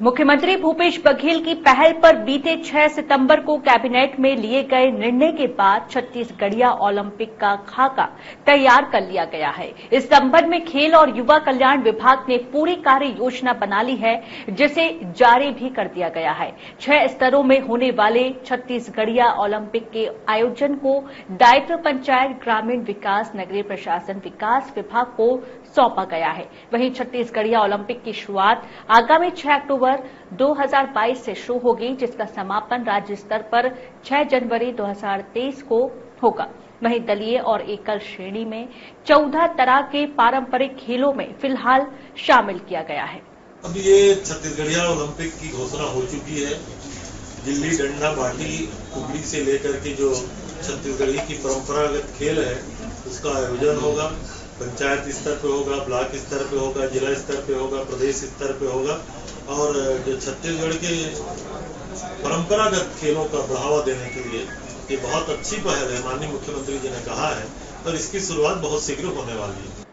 मुख्यमंत्री भूपेश बघेल की पहल पर बीते 6 सितंबर को कैबिनेट में लिए गए निर्णय के बाद छत्तीसगढ़िया ओलंपिक का खाका तैयार कर लिया गया है। इस संबंध में खेल और युवा कल्याण विभाग ने पूरी कार्य योजना बना ली है, जिसे जारी भी कर दिया गया है। छह स्तरों में होने वाले छत्तीसगढ़िया ओलंपिक के आयोजन को दायित्व पंचायत, ग्रामीण विकास, नगरीय प्रशासन विकास विभाग को सौंपा गया है। वहीं छत्तीसगढ़िया ओलंपिक की शुरुआत आगामी छह अक्टूबर 2022 से शुरू होगी, जिसका समापन राज्य स्तर पर 6 जनवरी 2023 को होगा। वहीं दलीय और एकल श्रेणी में 14 तरह के पारंपरिक खेलों में फ़िलहाल शामिल किया गया है। अब ये छत्तीसगढ़िया ओलंपिक की घोषणा हो चुकी है। गिल्ली डंडा बाटी कुबड़ी से लेकर के जो छत्तीसगढ़ी की परंपरागत खेल है, उसका आयोजन होगा। पंचायत स्तर पे होगा, ब्लॉक स्तर पे होगा, जिला स्तर पे होगा, प्रदेश स्तर पे होगा। और जो छत्तीसगढ़ के परंपरागत खेलों का बढ़ावा देने के लिए ये बहुत अच्छी पहल है, माननीय मुख्यमंत्री जी ने कहा है और इसकी शुरुआत बहुत शीघ्र होने वाली है।